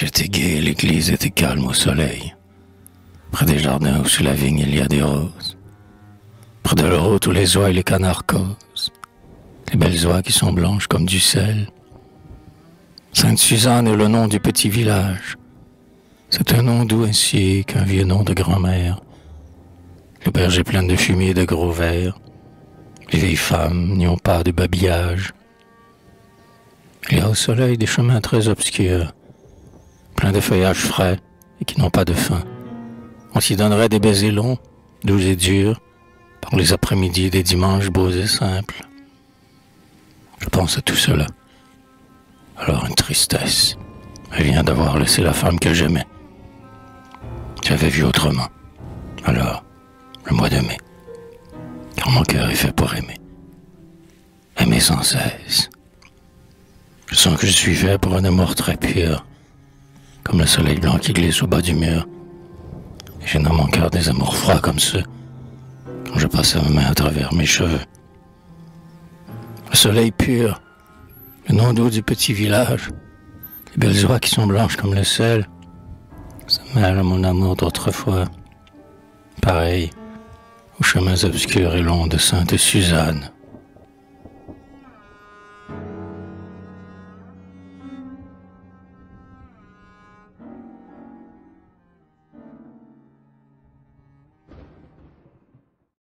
J'étais gai, l'église était calme au soleil. Près des jardins où sous la vigne il y a des roses. Près de l'euro tous les oies et les canards causent. Les belles oies qui sont blanches comme du sel. Sainte-Suzanne est le nom du petit village. C'est un nom doux ainsi qu'un vieux nom de grand-mère. Le berge est plein de fumier et de gros verres. Les vieilles femmes n'y ont pas de babillage. Il y a au soleil des chemins très obscurs, pleins de feuillages frais et qui n'ont pas de fin. On s'y donnerait des baisers longs, doux et durs, par les après-midi des dimanches beaux et simples. Je pense à tout cela. Alors une tristesse me vient d'avoir laissé la femme que j'aimais. J'avais vu autrement. Alors, le mois de mai. Car mon cœur est fait pour aimer. Aimer sans cesse. Je sens que je suis fait pour un amour très pur, comme le soleil blanc qui glisse au bas du mur. J'ai dans mon cœur des amours froids comme ceux quand je passe ma main à travers mes cheveux. Le soleil pur, le nom d'eau du petit village, les belles oies qui sont blanches comme le sel, ça mêle à mon amour d'autrefois. Pareil aux chemins obscurs et longs de Sainte Suzanne.